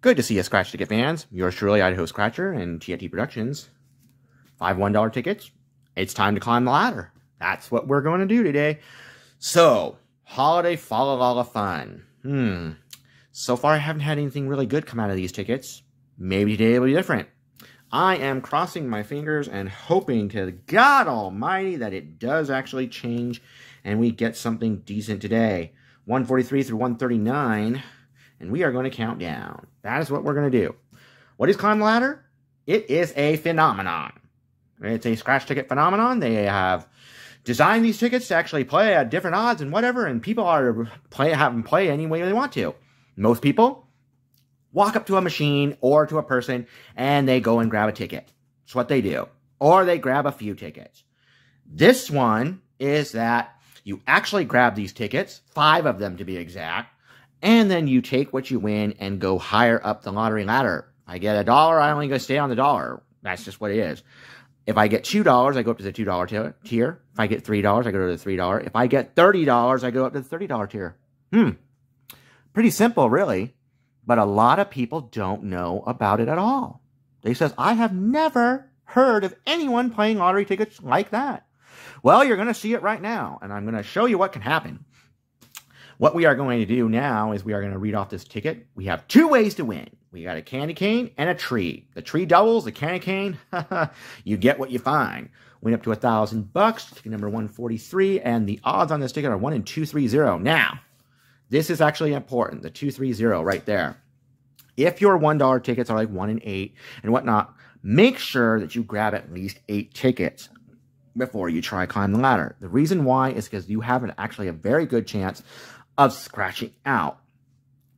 Good to see you, Scratch Ticket fans. Yours truly, Idaho Scratcher and T at T Productions. Five $1 tickets. It's time to climb the ladder. That's what we're going to do today. So, holiday fa la la fun. Hmm. So far, I haven't had anything really good come out of these tickets. Maybe today will be different. I am crossing my fingers and hoping to God Almighty that it does actually change and we get something decent today. 143 through 139 and we are going to count down. That is what we're going to do. What is Climb the Ladder? It is a phenomenon. It's a scratch ticket phenomenon. They have designed these tickets to actually play at different odds and whatever, and people are play have them play any way they want to. Most people walk up to a machine or to a person and they go and grab a ticket. That's what they do. Or they grab a few tickets. This one is that you actually grab these tickets, five of them to be exact, and then you take what you win and go higher up the lottery ladder. I get a dollar, I only go stay on the dollar. That's just what it is. If I get two dollars, I go up to the two dollar tier. If I get three dollars, I go to the three dollar. If I get thirty dollars, I go up to the thirty dollar tier. Hmm, pretty simple, really. But a lot of people don't know about it at all. They says I have never heard of anyone playing lottery tickets like that. Well, you're going to see it right now, and I'm going to show you what can happen. What we are going to do now is we are going to read off this ticket. We have two ways to win. We got a candy cane and a tree. The tree doubles, the candy cane, you get what you find. Win up to a thousand bucks, ticket number 143, and the odds on this ticket are 1 in 230. Now, this is actually important, the 230 right there. If your $1 tickets are like 1 in 8 and whatnot, make sure that you grab at least 8 tickets before you try climb the ladder. The reason why is because you have an, actually a very good chance of scratching out.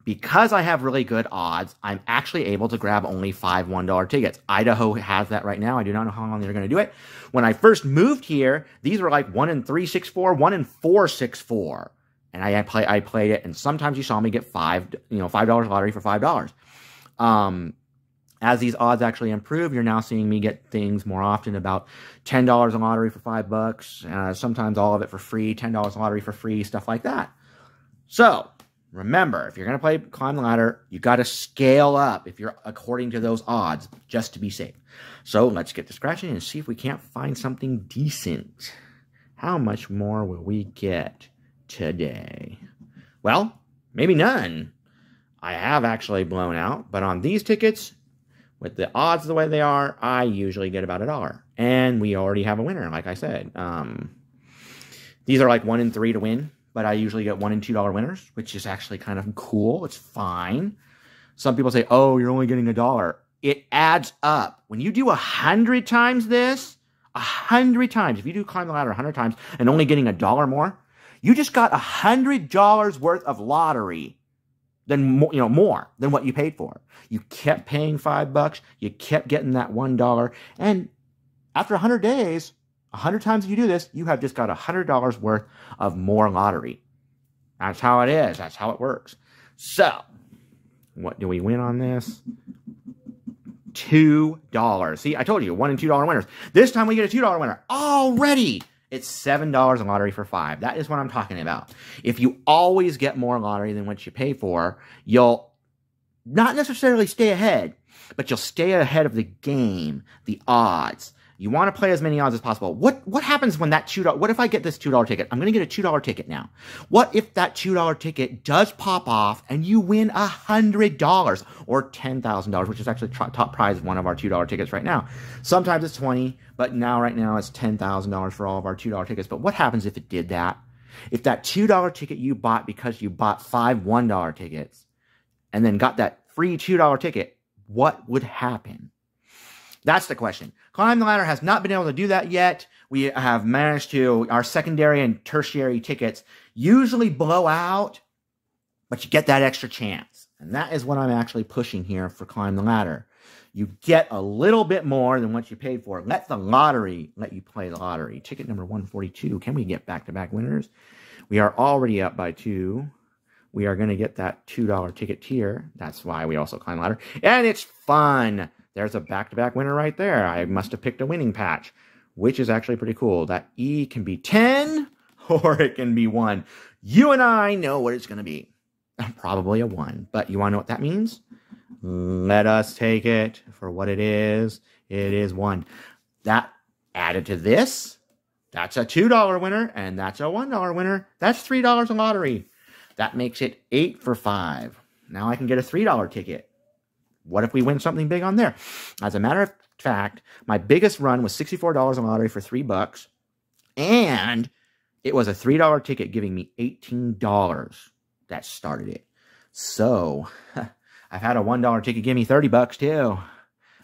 Because I have really good odds, I'm actually able to grab only five $1 tickets. Idaho has that right now. I do not know how long they're going to do it. When I first moved here, these were like 1 in 364, 1 in 464. And I, play, I played it, and sometimes you saw me get five, you know, $5 lottery for $5. Um, as these odds actually improve, you're now seeing me get things more often about $10 a lottery for five bucks, uh, sometimes all of it for free, $10 lottery for free, stuff like that. So remember, if you're going to play climb the ladder, you got to scale up if you're according to those odds just to be safe. So let's get to scratching and see if we can't find something decent. How much more will we get today? Well, maybe none. I have actually blown out, but on these tickets, with the odds the way they are, I usually get about a dollar. And we already have a winner, like I said. Um, these are like one in three to win but I usually get one and two dollar winners, which is actually kind of cool. It's fine. Some people say, "Oh, you're only getting a dollar." It adds up. When you do a hundred times this, a hundred times, if you do climb the ladder a hundred times and only getting a dollar more, you just got a hundred dollars worth of lottery than more, you know more than what you paid for. You kept paying five bucks, you kept getting that one dollar, and after a hundred days, a hundred times you do this, you have just got a hundred dollars worth of more lottery. That's how it is. That's how it works. So, what do we win on this? Two dollars. See, I told you, one and two dollar winners. This time we get a two dollar winner already. It's seven dollars in lottery for five. That is what I'm talking about. If you always get more lottery than what you pay for, you'll not necessarily stay ahead, but you'll stay ahead of the game, the odds. You want to play as many odds as possible. What what happens when that two dollar? What if I get this two dollar ticket? I'm going to get a two dollar ticket now. What if that two dollar ticket does pop off and you win a hundred dollars or ten thousand dollars, which is actually top prize of one of our two dollar tickets right now. Sometimes it's twenty, but now right now it's ten thousand dollars for all of our two dollar tickets. But what happens if it did that? If that two dollar ticket you bought because you bought five one dollar tickets, and then got that free two dollar ticket, what would happen? That's the question. Climb the Ladder has not been able to do that yet. We have managed to, our secondary and tertiary tickets usually blow out, but you get that extra chance. And that is what I'm actually pushing here for Climb the Ladder. You get a little bit more than what you paid for. Let the lottery let you play the lottery. Ticket number 142. Can we get back to back winners? We are already up by two. We are going to get that $2 ticket tier. That's why we also climb the ladder. And it's fun. There's a back-to-back winner right there. I must have picked a winning patch, which is actually pretty cool. That E can be 10 or it can be 1. You and I know what it's going to be. Probably a 1. But you want to know what that means? Let us take it for what it is. It is one. That added to this, that's a $2 winner, and that's a $1 winner. That's $3 in lottery. That makes it eight for five. Now I can get a $3 ticket. What if we win something big on there? As a matter of fact, my biggest run was $64 in lottery for three bucks. And it was a $3 ticket giving me $18 that started it. So I've had a $1 ticket give me 30 bucks too.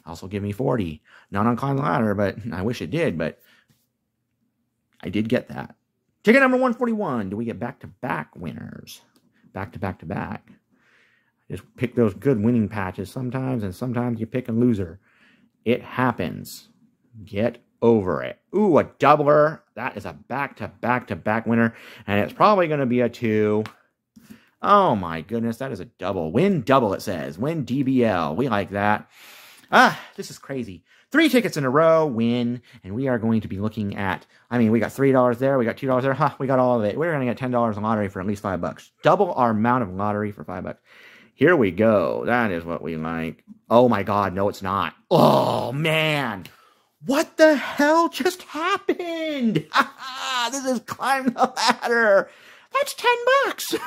Also give me 40. Not on Climb the Ladder, but I wish it did, but I did get that. Ticket number 141. Do we get back-to-back winners? Back-to-back to back. Just pick those good winning patches sometimes, and sometimes you pick a loser. It happens. Get over it. Ooh, a doubler. That is a back-to-back-to-back winner, and it's probably going to be a two. Oh my goodness, that is a double. Win double, it says. Win DBL. We like that. Ah, this is crazy. Three tickets in a row, win, and we are going to be looking at, I mean, we got $3 there, we got $2 there, huh, we got all of it. We're going to get $10 in lottery for at least 5 bucks. Double our amount of lottery for 5 bucks. Here we go. That is what we like. Oh my god, no it's not. Oh man. What the hell just happened? this is climb the ladder. That's 10 bucks. Here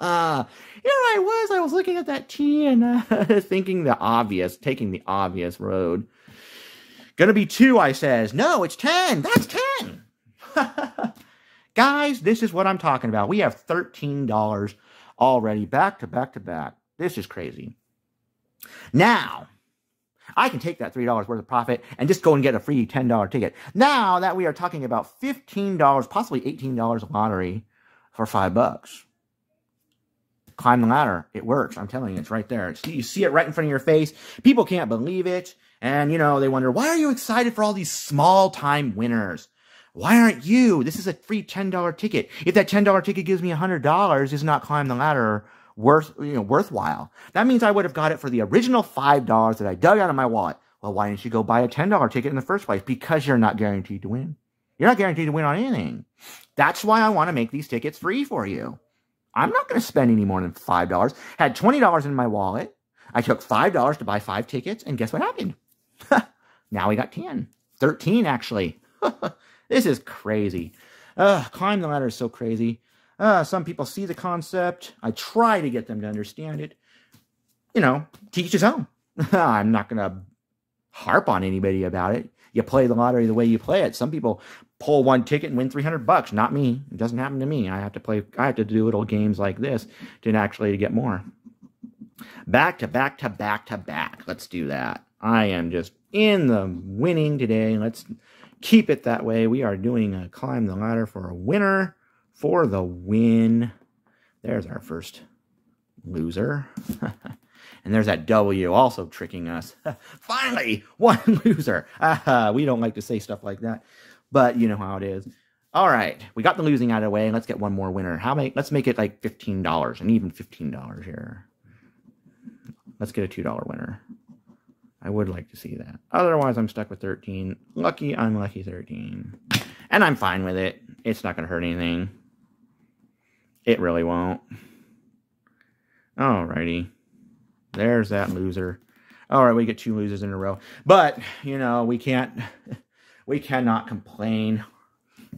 I was. I was looking at that T and uh, thinking the obvious, taking the obvious road. Gonna be two, I says. No, it's 10. That's 10. Guys, this is what I'm talking about. We have $13 already back to back to back. This is crazy. Now, I can take that $3 worth of profit and just go and get a free $10 ticket. Now that we are talking about $15, possibly $18 lottery for five bucks. Climb the ladder. It works. I'm telling you, it's right there. It's, you see it right in front of your face. People can't believe it. And, you know, they wonder, why are you excited for all these small time winners? Why aren't you? This is a free $10 ticket. If that $10 ticket gives me $100, is not climb the ladder worth, you know, worthwhile. That means I would have got it for the original $5 that I dug out of my wallet. Well, why didn't you go buy a $10 ticket in the first place? Because you're not guaranteed to win. You're not guaranteed to win on anything. That's why I want to make these tickets free for you. I'm not going to spend any more than $5. Had $20 in my wallet. I took $5 to buy five tickets, and guess what happened? now we got 10. 13, actually. this is crazy. Uh, climb the ladder is so crazy. Uh, some people see the concept. I try to get them to understand it. You know, teach his own. I'm not going to harp on anybody about it. You play the lottery the way you play it. Some people pull one ticket and win 300 bucks. Not me. It doesn't happen to me. I have to play, I have to do little games like this to actually get more. Back to back to back to back. Let's do that. I am just in the winning today. Let's keep it that way. We are doing a climb the ladder for a winner for the win. There's our first loser. and there's that W also tricking us. Finally, one loser. We don't like to say stuff like that, but you know how it is. All right, we got the losing out of the way. Let's get one more winner. How many? Let's make it like fifteen dollars, and even fifteen dollars here. Let's get a two dollar winner. I would like to see that. Otherwise, I'm stuck with 13. Lucky, I'm lucky 13. And I'm fine with it. It's not going to hurt anything. It really won't. Alrighty. There's that loser. Alright, we get two losers in a row. But, you know, we can't, we cannot complain.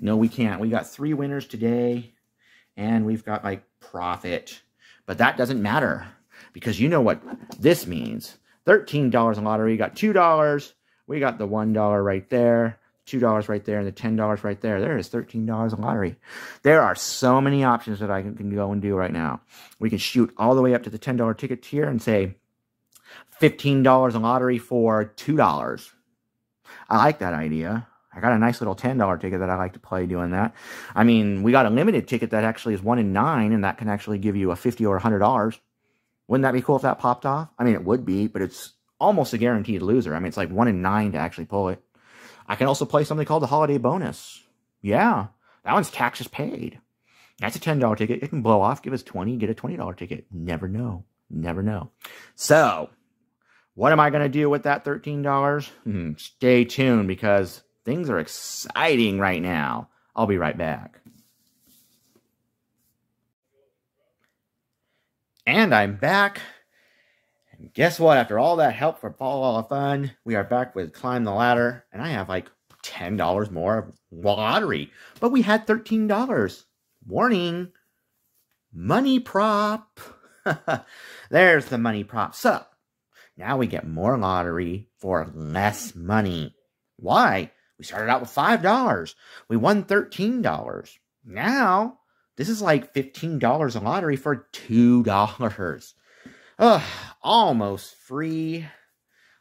No, we can't. We got three winners today. And we've got, like, profit. But that doesn't matter. Because you know what this means. $13 in lottery. You got $2. We got the $1 right there. $2 right there and the $10 right there. There is $13 in lottery. There are so many options that I can, can go and do right now. We can shoot all the way up to the $10 ticket tier and say $15 in lottery for $2. I like that idea. I got a nice little $10 ticket that I like to play doing that. I mean, we got a limited ticket that actually is 1 in 9, and that can actually give you a 50 or $100. Wouldn't that be cool if that popped off? I mean, it would be, but it's almost a guaranteed loser. I mean, it's like one in nine to actually pull it. I can also play something called the holiday bonus. Yeah, that one's taxes paid. That's a $10 ticket. It can blow off, give us 20, get a $20 ticket. Never know. Never know. So, what am I going to do with that $13? Hmm, stay tuned because things are exciting right now. I'll be right back. And I'm back. And guess what? After all that help for Fall of Fun, we are back with Climb the Ladder, and I have like $10 more of lottery. But we had $13. Warning, money prop. There's the money prop. So, now we get more lottery for less money. Why? We started out with $5. We won $13. Now, this is like $15 a lottery for $2. Ugh, almost free.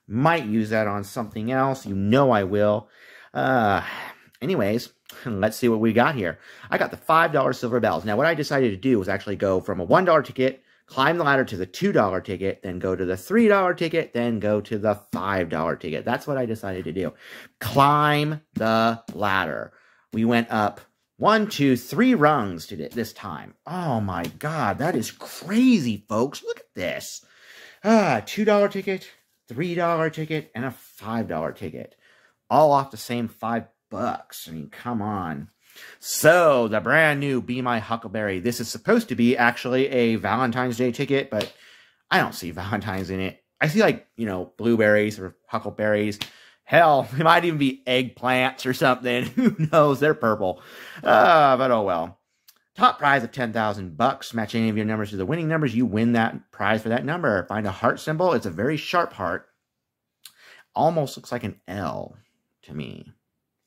Might use that on something else. You know I will. Uh, anyways, let's see what we got here. I got the $5 silver bells. Now, what I decided to do was actually go from a $1 ticket, climb the ladder to the $2 ticket, then go to the $3 ticket, then go to the $5 ticket. That's what I decided to do. Climb the ladder. We went up one, two, three rungs to this time. Oh my God, that is crazy, folks. Look at this. Ah, $2 ticket, $3 ticket, and a $5 ticket. All off the same five bucks. I mean, come on. So, the brand new Be My Huckleberry. This is supposed to be actually a Valentine's Day ticket, but I don't see Valentine's in it. I see, like, you know, blueberries or huckleberries. Hell, it might even be eggplants or something. Who knows? They're purple. Uh, but oh well. Top prize of 10,000 bucks. Match any of your numbers to the winning numbers. You win that prize for that number. Find a heart symbol. It's a very sharp heart. Almost looks like an L to me.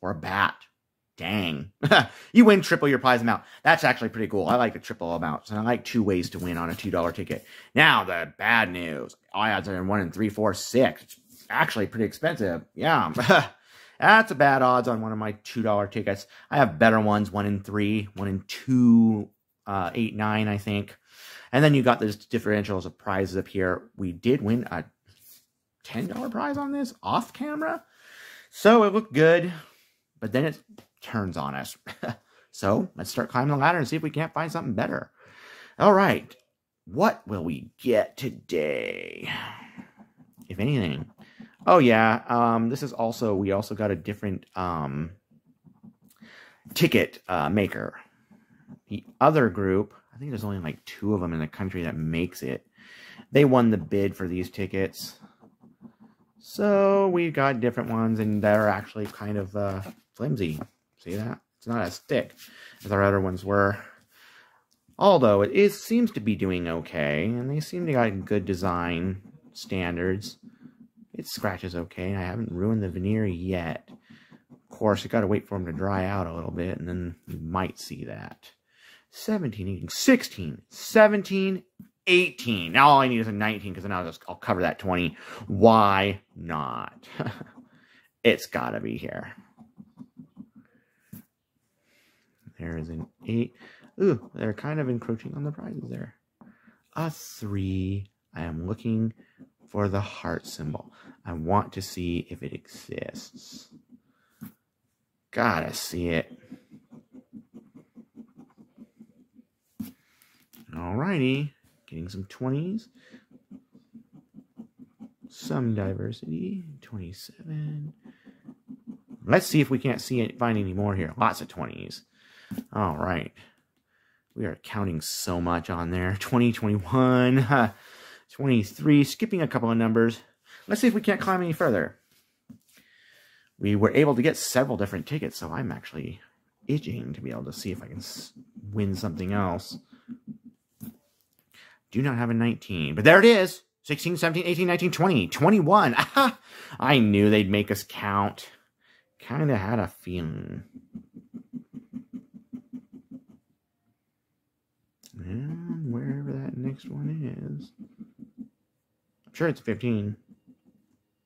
Or a bat. Dang. you win triple your prize amount. That's actually pretty cool. I like the triple amounts. And I like two ways to win on a $2 ticket. Now, the bad news. All Odds are in 1 and 3, 4, 6. It's actually pretty expensive. Yeah. That's a bad odds on one of my $2 tickets. I have better ones, one in three, one in two, uh, eight, nine, I think. And then you got this differentials of prizes up here. We did win a $10 prize on this off camera. So it looked good, but then it turns on us. so let's start climbing the ladder and see if we can't find something better. All right. What will we get today? If anything, Oh yeah. Um, this is also we also got a different um, ticket uh, maker. The other group, I think there's only like two of them in the country that makes it. They won the bid for these tickets. So we've got different ones, and they're actually kind of uh, flimsy. See that? It's not as thick as our other ones were. Although it is seems to be doing okay, and they seem to got good design standards. It scratches okay. I haven't ruined the veneer yet. Of course, you got to wait for them to dry out a little bit, and then you might see that. 17, 18, 16, 17, 18. Now all I need is a 19 because then I'll just I'll cover that 20. Why not? it's got to be here. There is an 8. Ooh, they're kind of encroaching on the prizes there. A 3. I am looking for the heart symbol. I want to see if it exists. Gotta see it. Alrighty, getting some 20s. Some diversity. 27. Let's see if we can't see it, find any more here. Lots of 20s. All right. We are counting so much on there. 20, 21. 23, skipping a couple of numbers. Let's see if we can't climb any further. We were able to get several different tickets, so I'm actually itching to be able to see if I can win something else. Do not have a 19, but there it is. 16, 17, 18, 19, 20, 21. I knew they'd make us count. Kind of had a feeling. And wherever that next one is sure it's 15.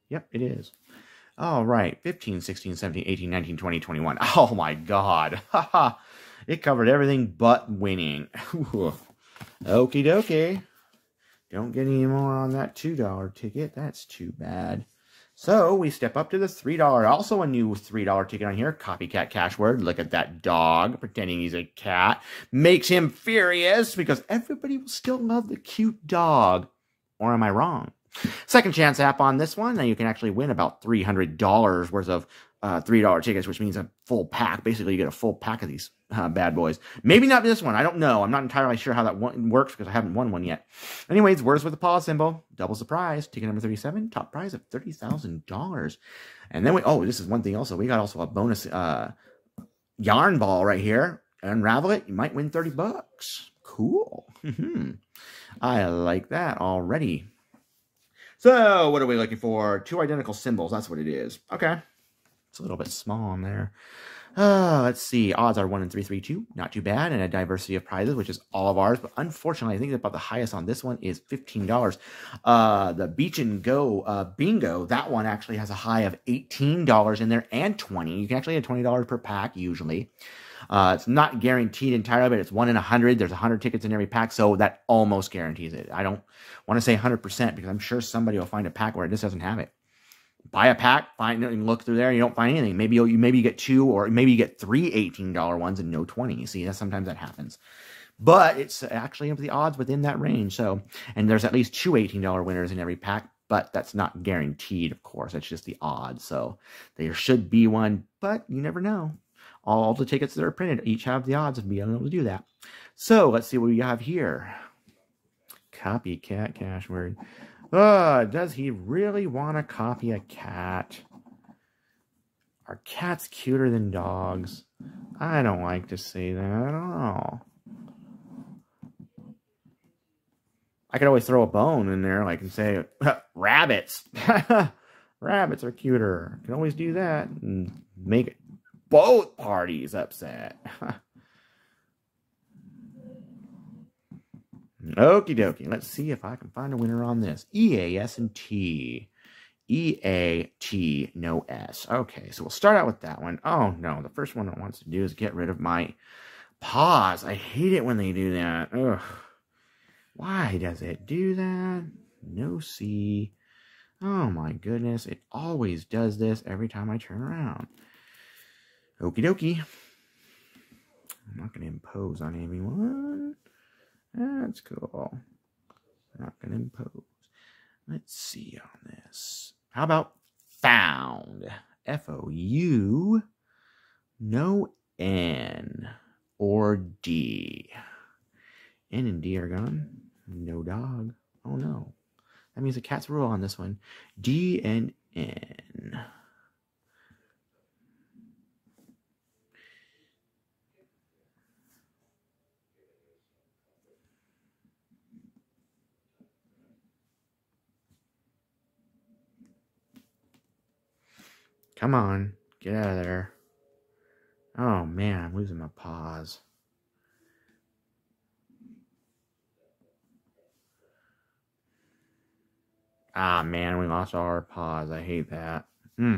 Yep, it is. All right, 15, 16, 17, 18, 19, 20, 21. Oh my god. it covered everything but winning. Okie dokie. Don't get any more on that $2 ticket. That's too bad. So we step up to the $3. Also a new $3 ticket on here. Copycat Cashword. Look at that dog pretending he's a cat. Makes him furious because everybody will still love the cute dog. Or am I wrong? Second chance app on this one. Now you can actually win about $300 worth of uh, $3 tickets, which means a full pack. Basically, you get a full pack of these uh, bad boys. Maybe not this one. I don't know. I'm not entirely sure how that one works because I haven't won one yet. Anyways, words with the pause symbol. Double surprise. Ticket number 37. Top prize of $30,000. And then we, oh, this is one thing also. We got also a bonus uh, yarn ball right here. Unravel it. You might win 30 bucks. Cool. I like that already. So, what are we looking for? Two identical symbols. That's what it is. Okay. It's a little bit small on there. Uh, let's see. Odds are 1 in 332. Not too bad. And a diversity of prizes, which is all of ours. But unfortunately, I think about the highest on this one is $15. Uh, the Beach and Go uh, Bingo, that one actually has a high of $18 in there and 20 You can actually get $20 per pack usually. Uh, it's not guaranteed entirely, but it's one in a hundred. There's a hundred tickets in every pack, so that almost guarantees it. I don't want to say 100% because I'm sure somebody will find a pack where it just doesn't have it. Buy a pack, find it, and look through there, and you don't find anything. Maybe you maybe you get two, or maybe you get three $18 ones and no 20. You see, that sometimes that happens but it's actually the odds within that range. So, and there's at least two $18 winners in every pack, but that's not guaranteed, of course. That's just the odds. So there should be one, but you never know all the tickets that are printed each have the odds of being able to do that. So let's see what we have here. Copycat Cashword. Uh, does he really want to copy a cat? Are cats cuter than dogs? I don't like to say that at all. I could always throw a bone in there, like, and say, rabbits. rabbits are cuter. Can always do that and make it both parties upset. Okie dokie. Let's see if I can find a winner on this. E A S and T. E A T, no S. Okay, so we'll start out with that one. Oh no, the first one it wants to do is get rid of my pause. I hate it when they do that. Ugh. Why does it do that? No C. Oh my goodness, it always does this every time I turn around. Okie dokie. I'm not going to impose on anyone. That's cool. not going to impose. Let's see on this. How about found? F-O-U, no N or D. N and D are gone. No dog. Oh no. That means the cat's rule on this one. D and N. Come on, get out of there. Oh man, I'm losing my. Ah man, we lost our pause. I hate that. Hmm.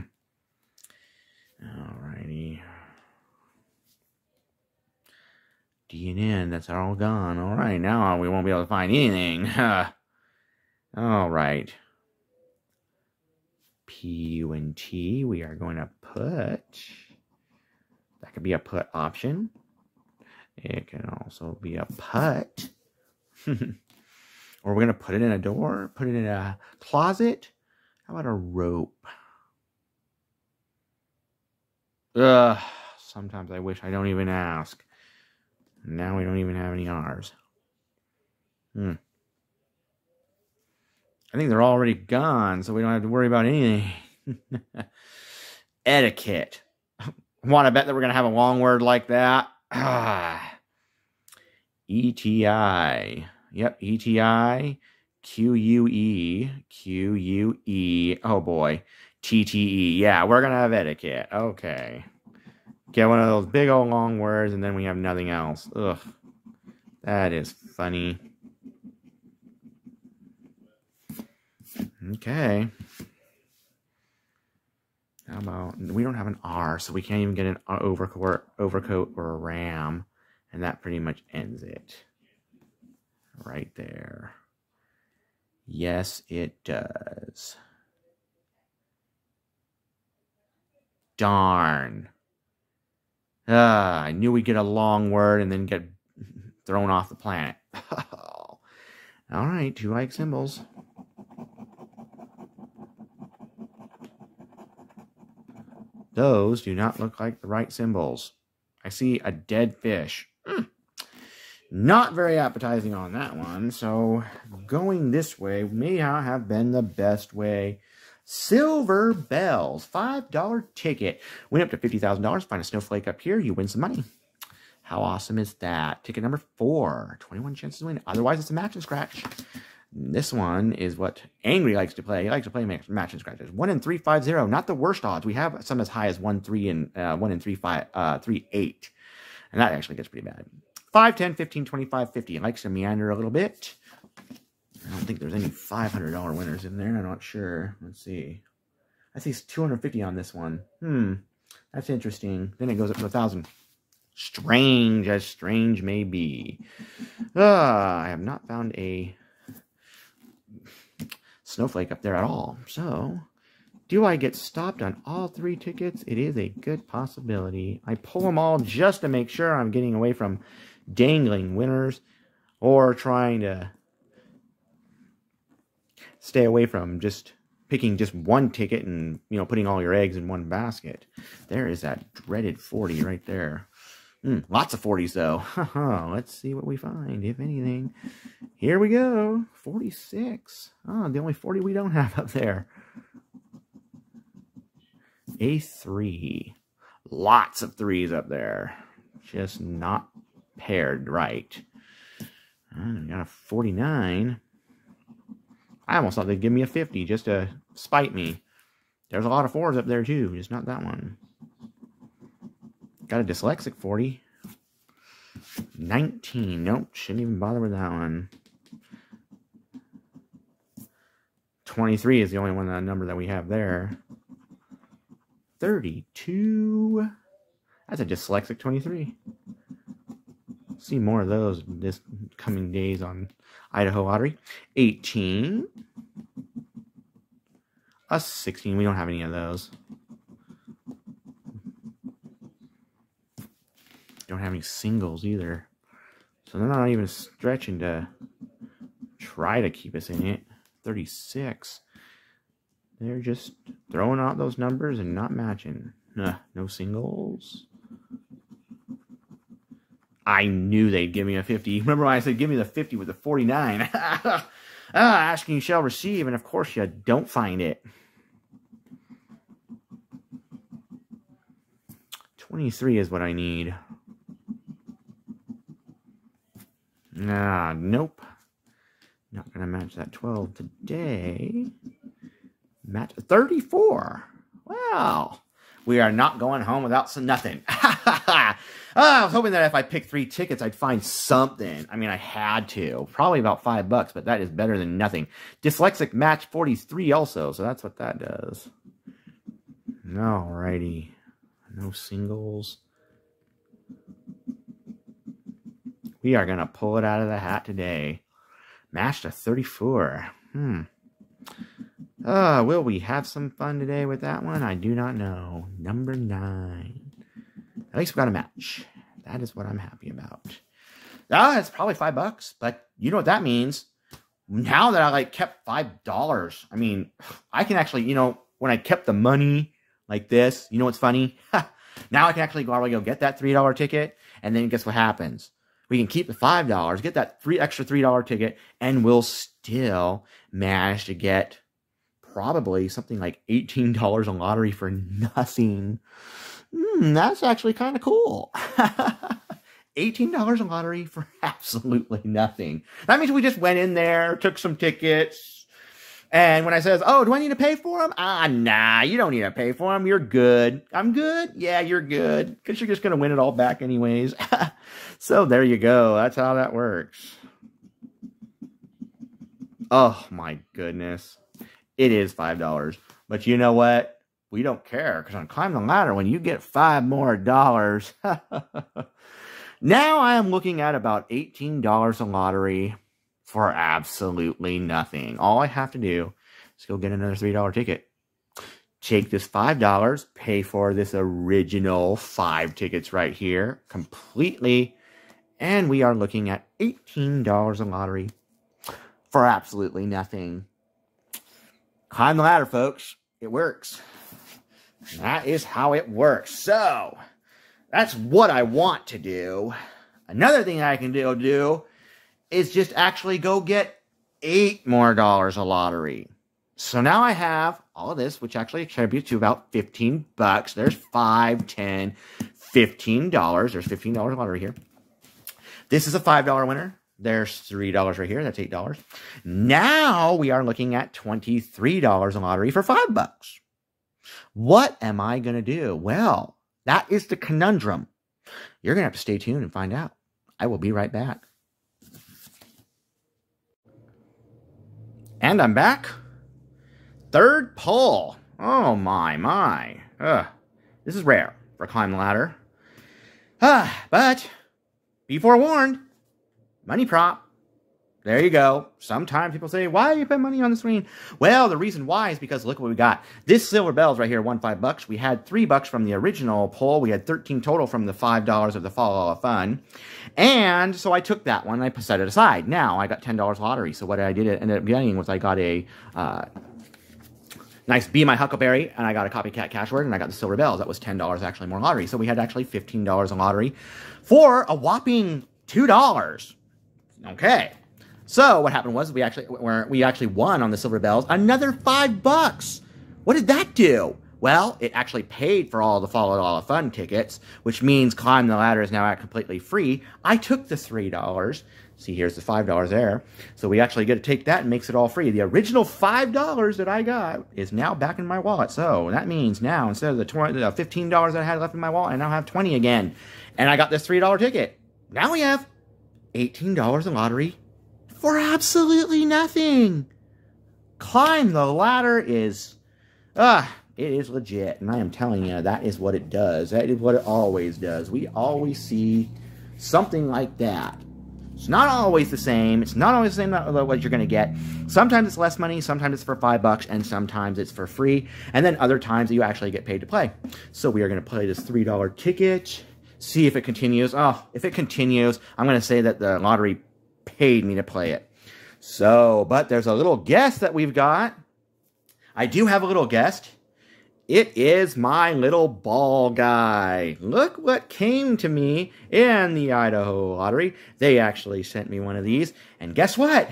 Alrighty. D and N, that's all gone. Alright, now we won't be able to find anything. Alright. P and T, we are going to put, that could be a put option. It can also be a put. or we're going to put it in a door, put it in a closet. How about a rope? Ugh, sometimes I wish I don't even ask. Now we don't even have any R's. Hmm. I think they're already gone, so we don't have to worry about anything. Etiquette. Want to bet that we're going to have a long word like that? Ah. E-T-I. Yep, E-T-I. Oh, boy. T-T-E. Yeah, we're going to have etiquette. Okay. Get one of those big old long words, and then we have nothing else. Ugh. That is funny. Okay. How about we don't have an R, so we can't even get an overcoat, overcoat or a ram, and that pretty much ends it. Right there. Yes, it does. Darn. Ah, I knew we'd get a long word and then get thrown off the planet. All right, two like symbols. Those do not look like the right symbols. I see a dead fish. Mm. Not very appetizing on that one, so going this way may not have been the best way. Silver Bells, $5 ticket. Win up to $50,000, find a snowflake up here, you win some money. How awesome is that? Ticket number four, 21 chances to win. Otherwise, it's a match and scratch. This one is what Angry likes to play. He likes to play match and scratches. One in three five zero. Not the worst odds. We have some as high as one three and uh, one in three five uh, three eight, and that actually gets pretty bad. 5, 10, 15, 25, 50. It likes to meander a little bit. I don't think there's any $500 winners in there. I'm not sure. Let's see. I see 250 on this one. Hmm. That's interesting. Then it goes up to a 1,000. Strange as strange may be. Uh, I have not found a snowflake up there at all. So, do I get stopped on all three tickets? It is a good possibility. I pull them all just to make sure I'm getting away from dangling winners or trying to stay away from just picking just one ticket and you know putting all your eggs in one basket. There is that dreaded 40 right there. Mm, lots of 40s though. Let's see what we find, if anything. Here we go. 46. Oh, the only 40 we don't have up there. A3. Lots of threes up there. Just not paired right. I got a 49. I almost thought they'd give me a 50 just to spite me. There's a lot of fours up there too, just not that one. Got a dyslexic 40. 19. Nope, shouldn't even bother with that one. 23 is the only one that number that we have there. 32. That's a dyslexic 23 see more of those this coming days on Idaho Lottery. 18. A 16. We don't have any of those. Don't have any singles either. So they're not even stretching to try to keep us in it. 36. They're just throwing out those numbers and not matching. No singles. I knew they'd give me a 50. Remember when I said, give me the 50 with the 49? ah, asking you shall receive, and of course you don't find it. 23 is what I need. Ah, nope. Not going to match that 12 today. Match 34. Wow. We are not going home without some nothing. I was hoping that if I picked three tickets, I'd find something. I mean, I had to. Probably about five bucks, but that is better than nothing. Dyslexic match 43 also, so that's what that does. Alrighty. No singles. We are going to pull it out of the hat today. Matched a 34. Hmm. Uh, will we have some fun today with that one? I do not know. Number nine. At least we got a match. That is what I'm happy about. Ah, it's probably five bucks, but you know what that means. Now that I like kept five dollars, I mean, I can actually, you know, when I kept the money like this, you know what's funny? now I can actually go go get that three dollar ticket, and then guess what happens? We can keep the five dollars, get that three extra three dollar ticket, and we'll still manage to get probably something like $18 on lottery for nothing. Mm, that's actually kind of cool. $18 on lottery for absolutely nothing. That means we just went in there, took some tickets, and when I says, "Oh, do I need to pay for them?" Ah, nah, you don't need to pay for them. You're good. I'm good. Yeah, you're good because you're just gonna win it all back anyways. so there you go. That's how that works. Oh my goodness. It is $5. But you know what? We don't care because on Climb the Ladder, when you get five more dollars, now I am looking at about $18 a lottery for absolutely nothing. All I have to do is go get another $3 ticket. Take this $5, pay for this original five tickets right here completely, and we are looking at $18 a lottery for absolutely nothing. Climb the ladder, folks. It works. That is how it works. So, that's what I want to do. Another thing I can do, do is just actually go get eight more dollars a lottery. So now I have all of this, which actually attributes to about 15 bucks. There's five, 10, 15 dollars. There's 15 dollars a lottery here. This is a five dollar winner. There's $3 right here. That's $8. Now we are looking at $23 a lottery for 5 bucks. What am I going to do? Well, that is the conundrum. You're going to have to stay tuned and find out. I will be right back. And I'm back. Third pull. Oh my, my. Ugh. This is rare for Climb Ladder. Ah, but be forewarned. Money prop. There you go. Sometimes people say, why are you put money on the screen? Well, the reason why is because look what we got. This silver bells right here, one five bucks. We had three bucks from the original poll. We had 13 total from the five dollars of the fall of fun. And so I took that one and I set it aside. Now I got $10 lottery. So what I did at the beginning was I got a uh, nice Be My Huckleberry, and I got a copycat Cashword, and I got the silver bells. That was $10 actually more lottery. So we had actually $15 in lottery for a whopping $2. Okay. So what happened was we actually we actually won on the silver bells another five bucks. What did that do? Well, it actually paid for all the Fa La La Fun tickets, which means Climb the Ladder is now completely free. I took the three dollars. See, here's the five dollars there. So we actually get to take that and makes it all free. The original five dollars that I got is now back in my wallet. So that means now instead of the 20, the fifteen dollars that I had left in my wallet, I now have twenty again. And I got this three dollar ticket. Now we have $18 in lottery for absolutely nothing. Climb the ladder is, ah, it is legit. And I am telling you, that is what it does. That is what it always does. We always see something like that. It's not always the same. It's not always the same what you're going to get. Sometimes it's less money, sometimes it's for five bucks, and sometimes it's for free. And then other times you actually get paid to play. So we are going to play this $3 ticket see if it continues. Oh, if it continues, I'm going to say that the lottery paid me to play it. So, but there's a little guest that we've got. I do have a little guest. It is my little ball guy. Look what came to me in the Idaho lottery. They actually sent me one of these. And guess what?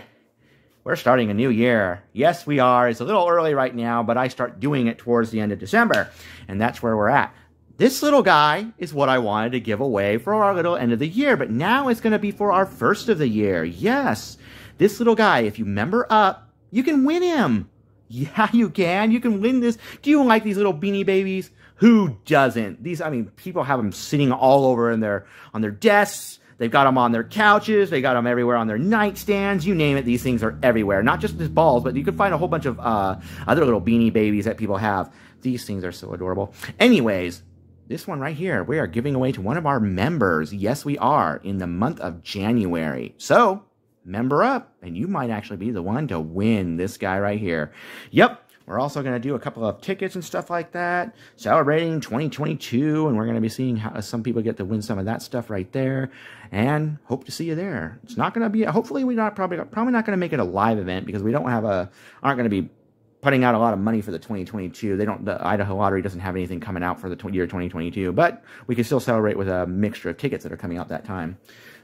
We're starting a new year. Yes, we are. It's a little early right now, but I start doing it towards the end of December. And that's where we're at. This little guy is what I wanted to give away for our little end of the year, but now it's going to be for our first of the year. Yes, this little guy, if you member up, you can win him. Yeah, you can. You can win this. Do you like these little beanie babies? Who doesn't? These, I mean, people have them sitting all over in their, on their desks. They've got them on their couches. They got them everywhere on their nightstands. You name it. These things are everywhere. Not just these balls, but you can find a whole bunch of uh, other little beanie babies that people have. These things are so adorable. Anyways, this one right here, we are giving away to one of our members. Yes, we are in the month of January. So, member up, and you might actually be the one to win this guy right here. Yep. We're also going to do a couple of tickets and stuff like that, celebrating 2022, and we're going to be seeing how some people get to win some of that stuff right there, and hope to see you there. It's not going to be, hopefully, we're not probably probably not going to make it a live event because we don't have a aren't going to be putting out a lot of money for the 2022. They don't. The Idaho Lottery doesn't have anything coming out for the year 2022, but we can still celebrate with a mixture of tickets that are coming out that time.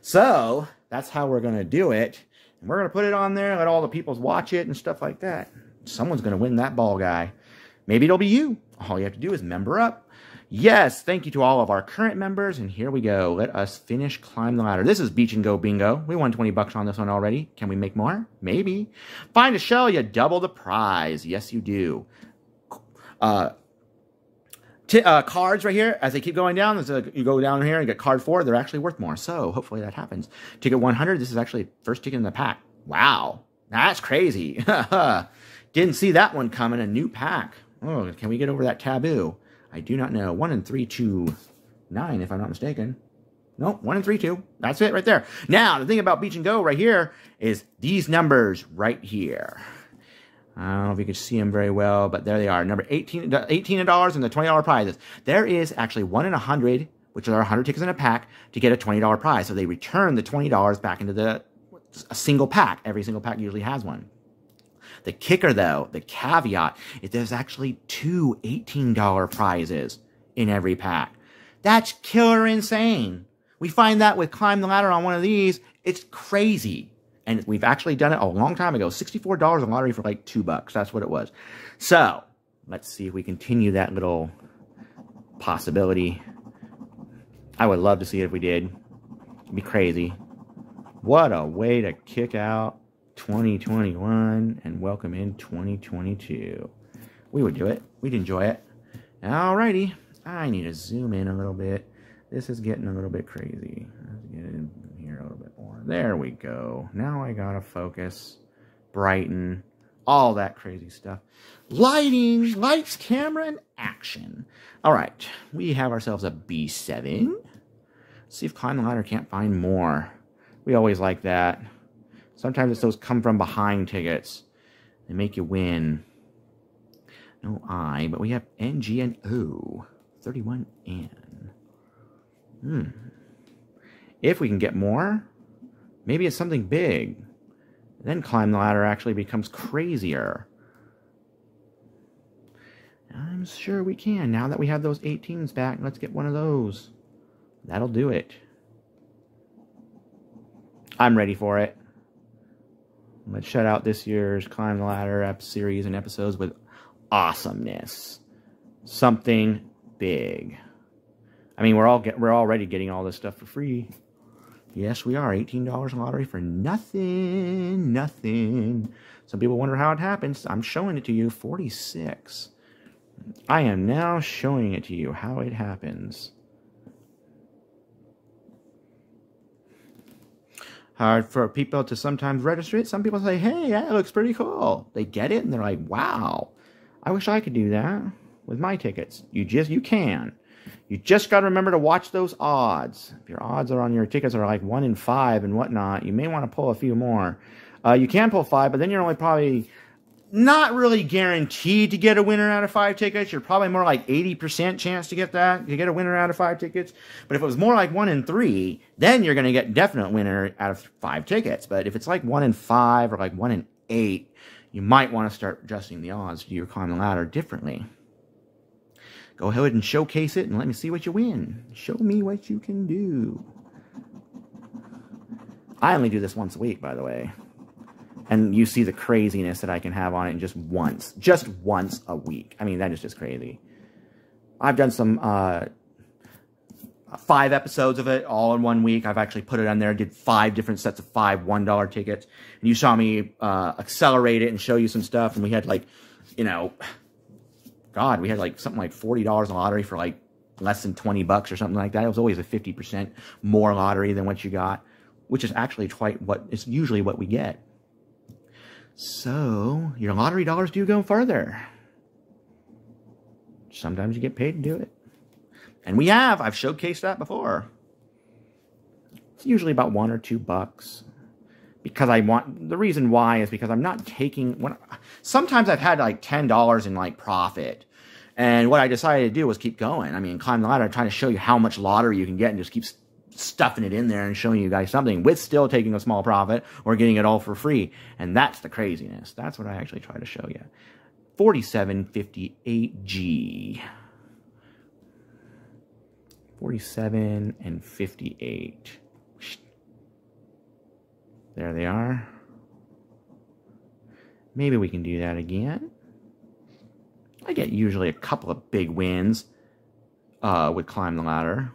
So that's how we're going to do it. And we're going to put it on there, let all the people watch it and stuff like that. Someone's going to win that ball guy. Maybe it'll be you. All you have to do is member up. Yes, thank you to all of our current members. And here we go. Let us finish Climb the Ladder. This is Beach and Go Bingo. We won 20 bucks on this one already. Can we make more? Maybe. Find a shell, you double the prize. Yes, you do. Uh, uh, cards right here, as they keep going down, a, you go down here and get card four, they're actually worth more. So hopefully that happens. Ticket 100, this is actually first ticket in the pack. Wow, that's crazy. Didn't see that one coming, a new pack. Oh, can we get over that taboo? I do not know. 1 and three, two, nine, if I'm not mistaken. No, 1 and 3, 2. That's it right there. Now, the thing about Beach and Go right here is these numbers right here. I don't know if you can see them very well, but there they are. Number 18, $18 and the $20 prizes. There is actually 1 in a 100, which are 100 tickets in a pack, to get a $20 prize. So they return the $20 back into the a single pack. Every single pack usually has one. The kicker, though, the caveat, is there's actually two $18 prizes in every pack. That's killer insane. We find that with Climb the Ladder on one of these, it's crazy. And we've actually done it a long time ago. $64 in lottery for like two bucks. That's what it was. So, let's see if we continue that little possibility. I would love to see it if we did. It'd be crazy. What a way to kick out 2021 and welcome in 2022. We would do it. We'd enjoy it. Alrighty. I need to zoom in a little bit. This is getting a little bit crazy. Let's get in here a little bit more. There we go. Now I gotta focus, brighten, all that crazy stuff. Lighting, lights, camera, and action. All right, we have ourselves a B7. Let's see if Climb the Ladder can't find more. We always like that. Sometimes it's those come from behind tickets. They make you win. No I, but we have NG and O. 31N. Hmm. If we can get more, maybe it's something big. Then climb the ladder actually becomes crazier. I'm sure we can. Now that we have those 18s back, let's get one of those. That'll do it. I'm ready for it. Let's shut out this year's Climb the Ladder app series and episodes with awesomeness. Something big. I mean, we're all get, we're already getting all this stuff for free. Yes, we are. $18 in lottery for nothing, nothing. Some people wonder how it happens. I'm showing it to you. 46. I am now showing it to you how it happens. Hard for people to sometimes register it. Some people say, hey, that looks pretty cool. They get it and they're like, wow, I wish I could do that with my tickets. You just, you can. You just got to remember to watch those odds. If your odds are on your tickets are like one in five and whatnot, you may want to pull a few more. Uh, you can pull five, but then you're only probably not really guaranteed to get a winner out of five tickets. You're probably more like 80% chance to get that, to get a winner out of five tickets. But if it was more like one in three, then you're going to get definite winner out of five tickets. But if it's like one in five or like one in eight, you might want to start adjusting the odds to your common ladder differently. Go ahead and showcase it and let me see what you win. Show me what you can do. I only do this once a week, by the way. And you see the craziness that I can have on it in just once. Just once a week. I mean, that is just crazy. I've done some uh, five episodes of it all in one week. I've actually put it on there, I did five different sets of five $1 tickets. And you saw me uh, accelerate it and show you some stuff. And we had like, you know, God, we had like something like $40 in lottery for like less than 20 bucks or something like that. It was always a 50% more lottery than what you got, which is actually quite what is usually what we get. So, your lottery dollars do go further. Sometimes you get paid to do it. And we have. I've showcased that before. It's usually about one or two bucks because I want the reason why is because I'm not taking when sometimes I've had like ten dollars in like profit. And what I decided to do was keep going. I mean, climb the ladder, trying to show you how much lottery you can get and just keep stuffing it in there and showing you guys something with still taking a small profit or getting it all for free. And that's the craziness. That's what I actually try to show you. 4758G. 47 and 58. There they are. Maybe we can do that again. I get usually a couple of big wins uh, with Climb the Ladder.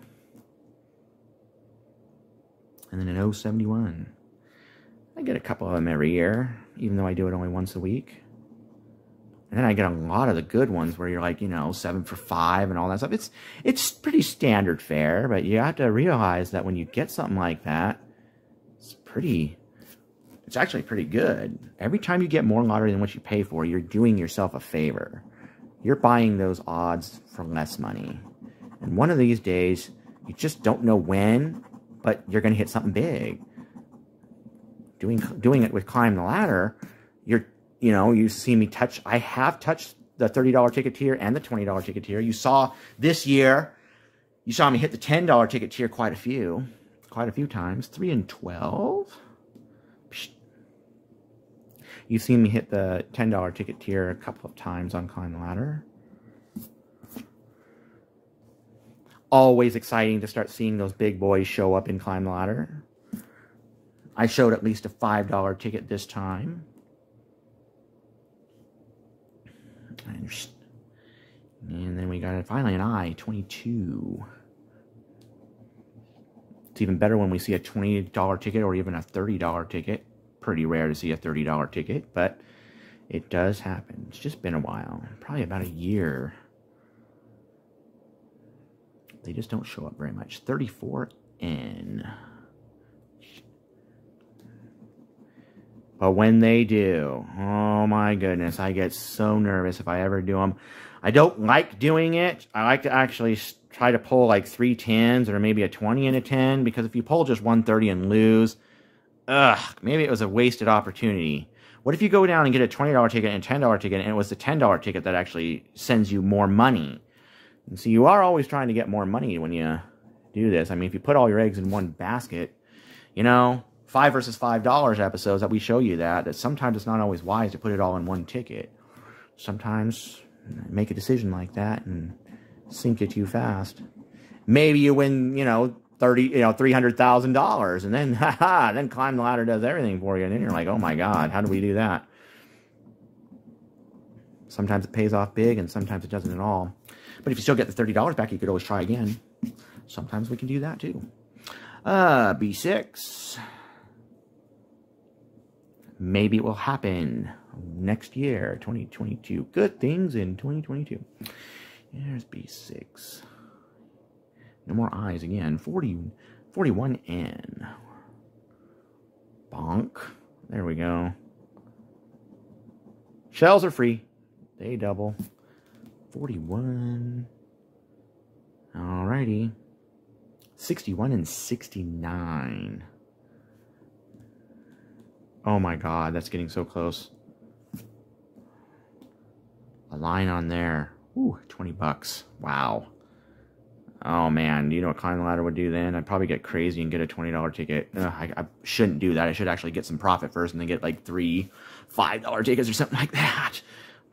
And then an 071. I get a couple of them every year, even though I do it only once a week. And then I get a lot of the good ones where you're like, you know, seven for five and all that stuff. It's it's pretty standard fare, but you have to realize that when you get something like that, it's pretty it's actually pretty good. Every time you get more lottery than what you pay for, you're doing yourself a favor. You're buying those odds for less money. And one of these days, you just don't know when, but you're going to hit something big. Doing doing it with climb the ladder, you're you know you see me touch. I have touched the thirty dollar ticket tier and the twenty dollar ticket tier. You saw this year, you saw me hit the ten dollar ticket tier quite a few, quite a few times. Three and twelve. You've seen me hit the $10 ticket tier a couple of times on Climb the Ladder. Always exciting to start seeing those big boys show up and Climb the Ladder. I showed at least a $5 ticket this time. And then we got finally an I, 22. It's even better when we see a $20 ticket or even a $30 ticket. Pretty rare to see a $30 ticket, but it does happen. It's just been a while, probably about a year. They just don't show up very much. 34N. But when they do, oh my goodness, I get so nervous if I ever do them. I don't like doing it. I like to actually try to pull like three tens or maybe a 20 and a 10 because if you pull just 130 and lose, ugh, maybe it was a wasted opportunity. What if you go down and get a $20 ticket and a $10 ticket and it was the $10 ticket that actually sends you more money? And so you are always trying to get more money when you do this. I mean, if you put all your eggs in one basket, you know, five versus five dollars episodes that we show you that, that sometimes it's not always wise to put it all in one ticket. Sometimes make a decision like that and sink it too fast. Maybe you win, you know, thirty, you know, three hundred thousand dollars, and then, haha, then climb the ladder does everything for you, and then you're like, oh my god, how do we do that? Sometimes it pays off big, and sometimes it doesn't at all. But if you still get the thirty dollars back, you could always try again. Sometimes we can do that too. Uh, B6. Maybe it will happen next year, 2022. Good things in 2022. There's B6. No more eyes again. 40, 41N. Bonk. There we go. Shells are free. They double. 41. Alrighty. 61 and 69. Oh my god, that's getting so close. A line on there. Ooh, 20 bucks. Wow. Oh man, you know what climbing Ladder would do then? I'd probably get crazy and get a $20 ticket. Ugh, I, I, shouldn't do that. I should actually get some profit first and then get like three $5 tickets or something like that.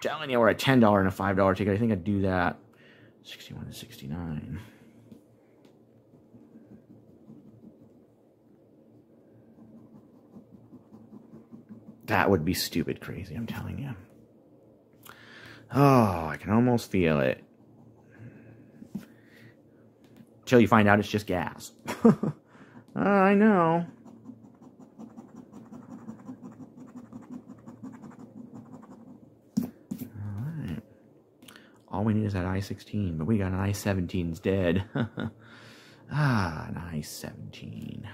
Telling you, we're a $10 and a $5 ticket. I think I'd do that. 61 to 69. That would be stupid crazy, I'm telling you. Oh, I can almost feel it. Till you find out it's just gas. uh, I know. All we need is that I-16, but we got an I-17 dead. ah, an I-17.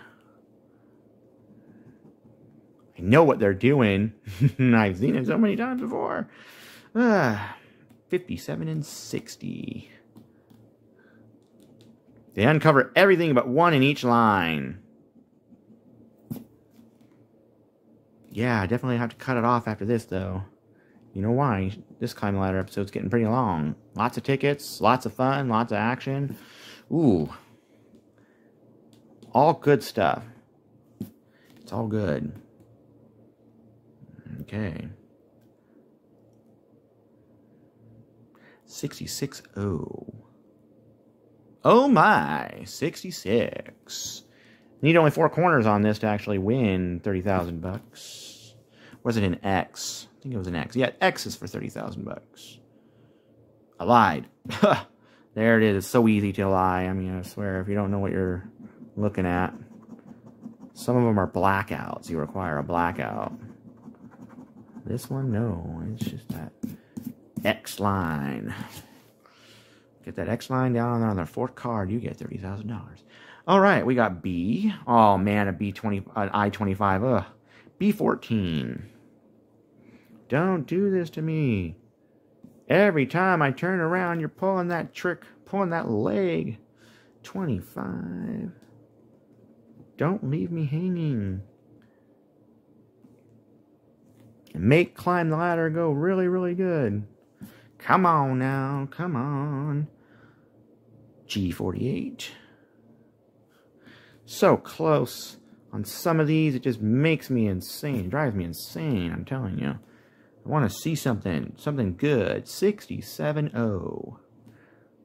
I know what they're doing. I've seen it so many times before. Ah, 57 and 60. They uncover everything but one in each line. Yeah, I definitely have to cut it off after this, though. You know why? This Climb Ladder episode's getting pretty long. Lots of tickets, lots of fun, lots of action. Ooh. All good stuff. It's all good. Okay. 66 0. Oh my, 66. Need only four corners on this to actually win 30,000 bucks. Was it an X? I think it was an X. Yeah, X is for 30,000 bucks. I lied. there it is. It's so easy to lie. I mean, I swear, if you don't know what you're looking at. Some of them are blackouts. You require a blackout. This one, no. It's just that X line. Get that X line down there on the fourth card, you get $30,000. All right, we got B. Oh, man, a B20, an I-25. Ugh. B14. Don't do this to me. Every time I turn around, you're pulling that trick, pulling that leg. 25. Don't leave me hanging. Make climb the ladder go really, really good. Come on now, come on. G48. So close. on some of these, it just makes me insane. Drives me insane, I'm telling you. Want to see something, something good. 67 Oh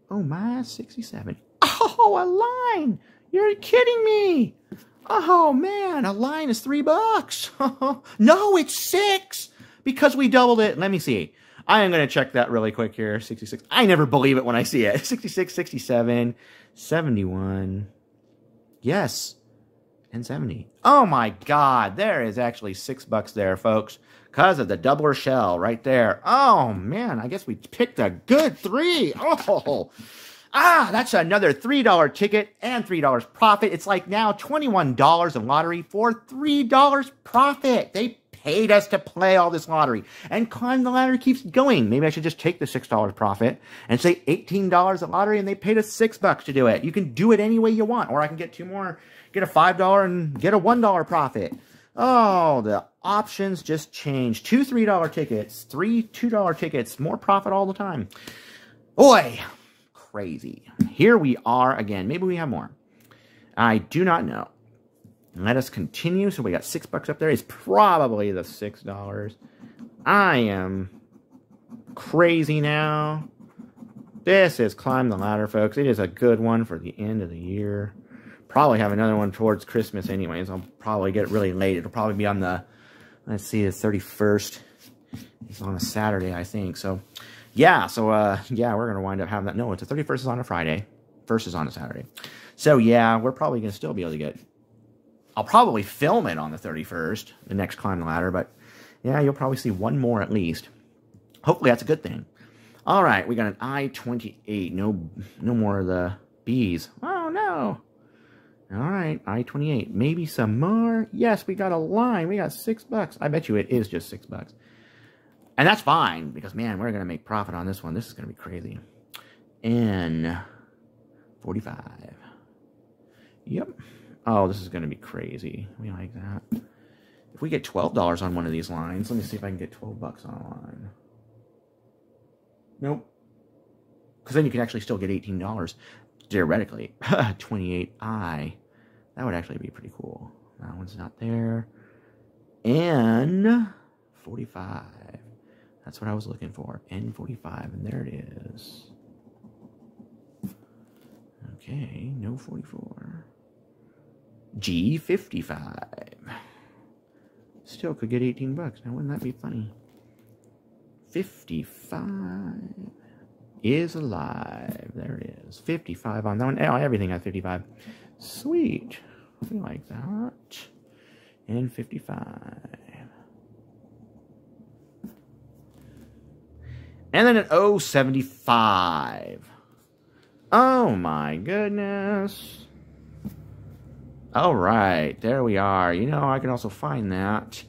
Oh my, 67. Oh, a line! You're kidding me! Oh man, a line is three bucks. no, it's six because we doubled it. Let me see. I am going to check that really quick here. 66. I never believe it when I see it. 66, 67, 71. Yes. And 70. Oh my God. There is actually six bucks there, folks. Because of the doubler shell right there. Oh man, I guess we picked a good three. Oh. Ah, that's another $3 ticket and $3 profit. It's like now $21 of lottery for $3 profit. They paid us to play all this lottery. And climb the ladder keeps going. Maybe I should just take the $6 profit and say $18 of lottery and they paid us 6 bucks to do it. You can do it any way you want. Or I can get two more, get a $5 and get a $1 profit. Oh, the options just changed. Two $3 tickets, three $2 tickets, more profit all the time. Boy, crazy. Here we are again. Maybe we have more. I do not know. Let us continue. So we got six bucks up there. It's probably the six dollars. I am crazy now. This is Climb the Ladder, folks. It is a good one for the end of the year. Probably have another one towards Christmas anyways. I'll probably get it really late. It'll probably be on the, let's see, the 31st. It's on a Saturday, I think. So yeah, so uh, yeah, we're gonna wind up having that. No, it's the 31st is on a Friday, first is on a Saturday. So yeah, we're probably gonna still be able to get. I'll probably film it on the 31st, the next climb the ladder, but yeah, you'll probably see one more at least. Hopefully that's a good thing. All right, we got an I-28. No, no more of the bees. Oh no. All right, I-28. Maybe some more. Yes, we got a line. We got six bucks. I bet you it is just six bucks. And that's fine, because, man, we're going to make profit on this one. This is going to be crazy. N 45. Yep. Oh, this is going to be crazy. We like that. If we get $12 on one of these lines, let me see if I can get 12 bucks on a line. Nope. Because then you can actually still get $18, theoretically. 28i. That would actually be pretty cool. That one's not there. And 45. That's what I was looking for. N45, and there it is. Okay, no 44. G55. Still could get 18 bucks. Now, wouldn't that be funny? 55 is alive. There it is. 55 on that one. Oh, everything has 55. Sweet. We like that. And 55. And then an 075. Oh my goodness. All right, there we are. You know, I can also find that.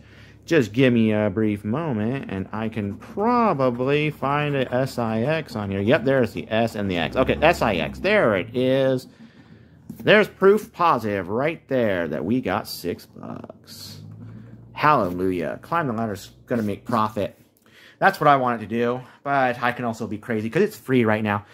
Just give me a brief moment, and I can probably find a SIX on here. Yep, there's the S and the X. Okay, SIX. There it is. There's proof positive right there that we got six bucks. Hallelujah. Climb the ladder's going to make profit. That's what I wanted to do, but I can also be crazy because it's free right now.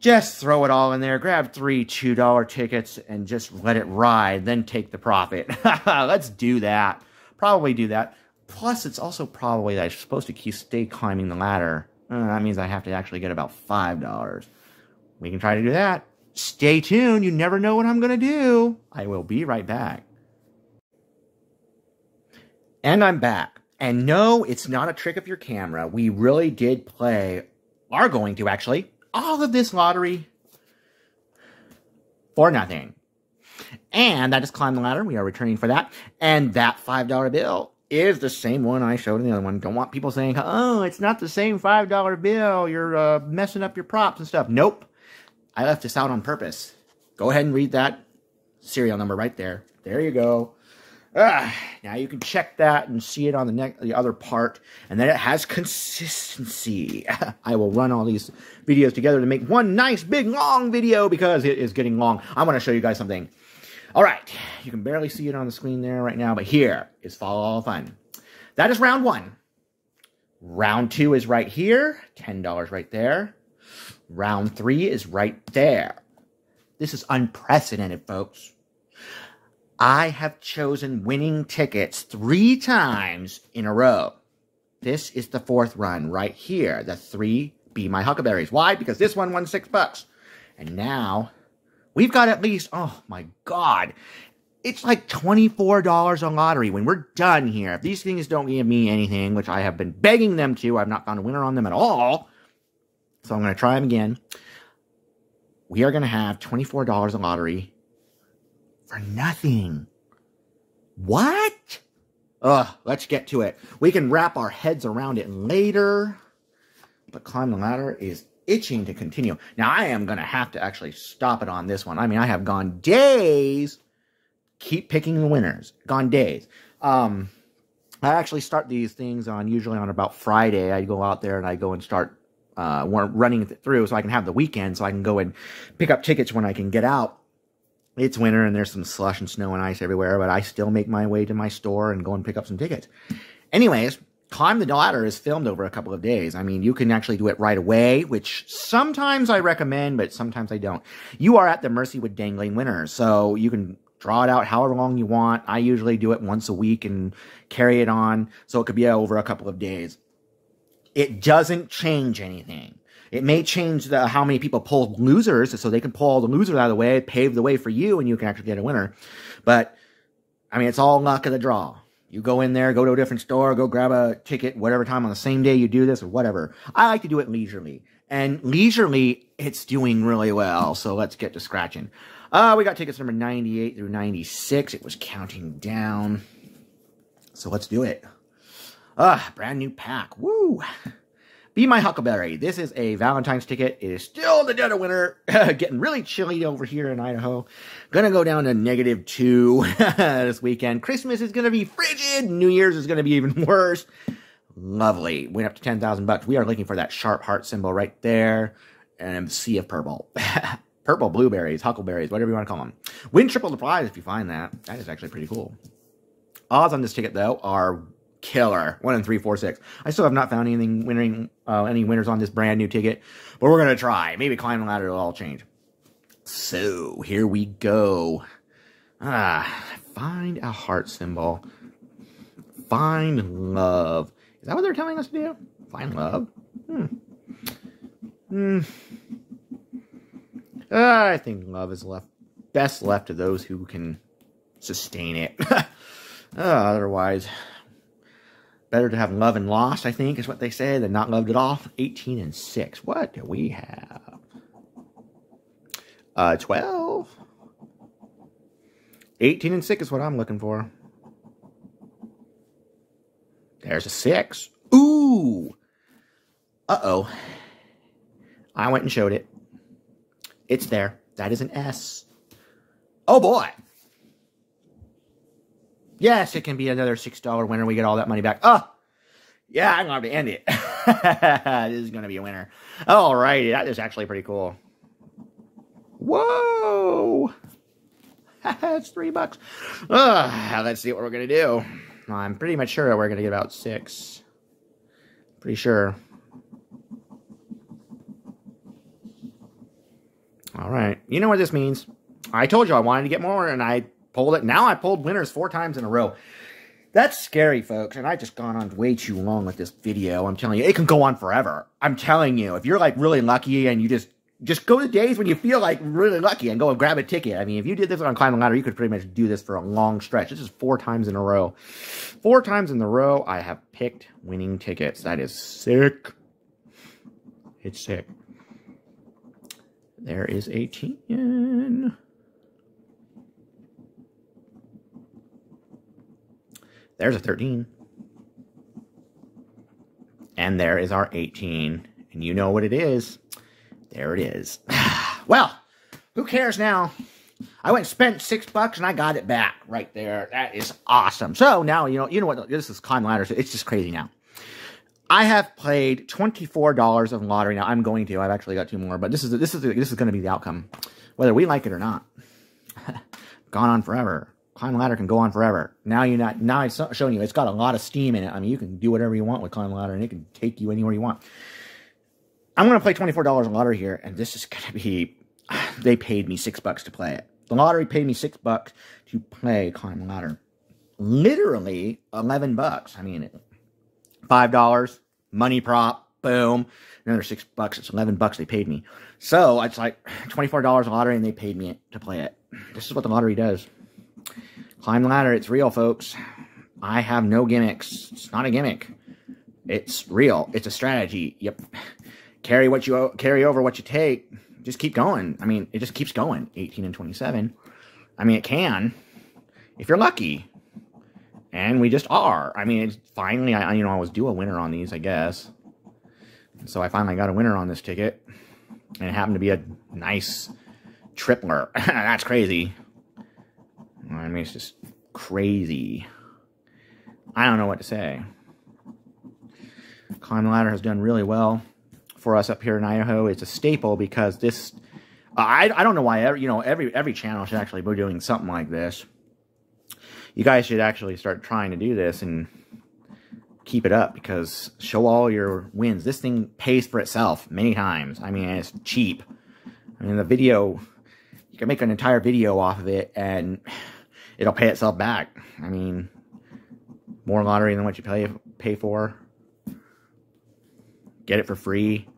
Just throw it all in there, grab three $2 tickets, and just let it ride, then take the profit. Let's do that. Probably do that. Plus, it's also probably that I'm supposed to keep stay climbing the ladder. Uh, that means I have to actually get about $5. We can try to do that. Stay tuned. You never know what I'm going to do. I will be right back. And I'm back. And no, it's not a trick of your camera. We really did play, are going to actually, all of this lottery for nothing. And that is Climb the Ladder. We are returning for that. And that $5 bill is the same one I showed in the other one. Don't want people saying, oh, it's not the same $5 bill. You're uh, messing up your props and stuff. Nope. I left this out on purpose. Go ahead and read that serial number right there. There you go. Ah, now you can check that and see it on the next, the other part, and then it has consistency. I will run all these videos together to make one nice big long video because it is getting long. I want to show you guys something. All right, you can barely see it on the screen there right now, but here is Fa La La Fun. That is round one. Round two is right here, $10 right there. Round three is right there. This is unprecedented, folks. I have chosen winning tickets three times in a row. This is the fourth run right here. The three Be My Huckleberries. Why? Because this one won six bucks. And now we've got at least, oh my God, it's like $24 on lottery when we're done here. If these things don't give me anything, which I have been begging them to, I've not found a winner on them at all. So I'm going to try them again. We are going to have $24 on lottery for nothing. What? Ugh, let's get to it. We can wrap our heads around it later. But Climb the Ladder is itching to continue. Now, I am going to have to actually stop it on this one. I mean, I have gone days keep picking the winners. Gone days. Um, I actually start these things on usually on about Friday. I go out there and I go and start uh, running through so I can have the weekend so I can go and pick up tickets when I can get out. It's winter and there's some slush and snow and ice everywhere, but I still make my way to my store and go and pick up some tickets. Anyways, Climb the Ladder is filmed over a couple of days. I mean, you can actually do it right away, which sometimes I recommend, but sometimes I don't. You are at the mercy with dangling winners, so you can draw it out however long you want. I usually do it once a week and carry it on, so it could be over a couple of days. It doesn't change anything. It may change the, how many people pull losers, so they can pull all the losers out of the way, pave the way for you, and you can actually get a winner. But, I mean, it's all luck of the draw. You go in there, go to a different store, go grab a ticket, whatever time on the same day you do this or whatever. I like to do it leisurely. And leisurely, it's doing really well. So let's get to scratching. Uh, we got tickets number 98 through 96. It was counting down. So let's do it. Ah, uh, brand new pack. Woo! Be My Huckleberry. This is a Valentine's ticket. It is still the dead of winter. Getting really chilly over here in Idaho. Gonna go down to negative two this weekend. Christmas is gonna be frigid. New Year's is gonna be even worse. Lovely. Went up to 10,000 bucks. We are looking for that sharp heart symbol right there. And a sea of purple. purple blueberries, huckleberries, whatever you want to call them. Win triple the prize if you find that. That is actually pretty cool. Odds on this ticket, though, are killer. One in three, four, six. I still have not found anything winning, uh, any winners on this brand new ticket, but we're gonna try. Maybe climb the ladder will all change. So here we go. Ah, find a heart symbol. Find love. Is that what they're telling us to do? Find love. Hmm. Hmm. Uh, I think love is left best left to those who can sustain it. uh, otherwise, better to have love and lost, I think, is what they say, than not loved at all. 18 and 6. What do we have? Uh, 12. 18 and 6 is what I'm looking for. There's a 6. Ooh! Uh-oh. I went and showed it. It's there. That is an S. Oh boy. Yes, it can be another $6 winner. We get all that money back. Oh, yeah, I'm going to have to end it. this is going to be a winner. All righty, that is actually pretty cool. Whoa. That's three bucks. Uh, let's see what we're going to do. I'm pretty much sure we're going to get about six. Pretty sure. All right. You know what this means. I told you I wanted to get more, and I pulled it. Now I pulled winners four times in a row. That's scary, folks, and I've just gone on way too long with this video. I'm telling you, it can go on forever. I'm telling you, if you're, like, really lucky and you just just go to days when you feel like really lucky and go and grab a ticket. I mean, if you did this on climbing Ladder, you could pretty much do this for a long stretch. This is four times in a row. Four times in a row, I have picked winning tickets. That is sick. It's sick. There is 18. There's a 13. And there is our 18. And you know what it is. There it is. well, who cares now? I went and spent six bucks and I got it back right there. That is awesome. So now, you know, you know what? This is climb ladders. It's just crazy now. I have played $24 of lottery. Now I'm going to. I've actually got two more, but this is this is this is going to be the outcome, whether we like it or not. Gone on forever. Climb ladder can go on forever. Now you're not. Now it's showing you it's got a lot of steam in it. I mean, you can do whatever you want with climb ladder, and it can take you anywhere you want. I'm going to play $24 on lottery here, and this is going to be. They paid me six bucks to play it. The lottery paid me six bucks to play Climb Ladder. Literally 11 bucks. I mean, $5, money prop, boom. Another six bucks. It's 11 bucks they paid me. So it's like $24 a lottery and they paid me to play it. This is what the lottery does. Climb the ladder. It's real, folks. I have no gimmicks. It's not a gimmick. It's real. It's a strategy. Yep. Carry what you carry over what you take. Just keep going. I mean, it just keeps going. 18 and 27. I mean, it can if you're lucky. And we just are. I mean, finally, I you know, I was due a winner on these, I guess. So I finally got a winner on this ticket. And it happened to be a nice tripler. That's crazy. I mean, it's just crazy. I don't know what to say. Climb Ladder has done really well for us up here in Idaho. It's a staple because this, I, I don't know why, every, you know, every, every channel should actually be doing something like this. You guys should actually start trying to do this and keep it up because show all your wins. This thing pays for itself many times. I mean, it's cheap. I mean, the video, can make an entire video off of it and it'll pay itself back. I mean, more lottery than what you pay pay for. Get it for free.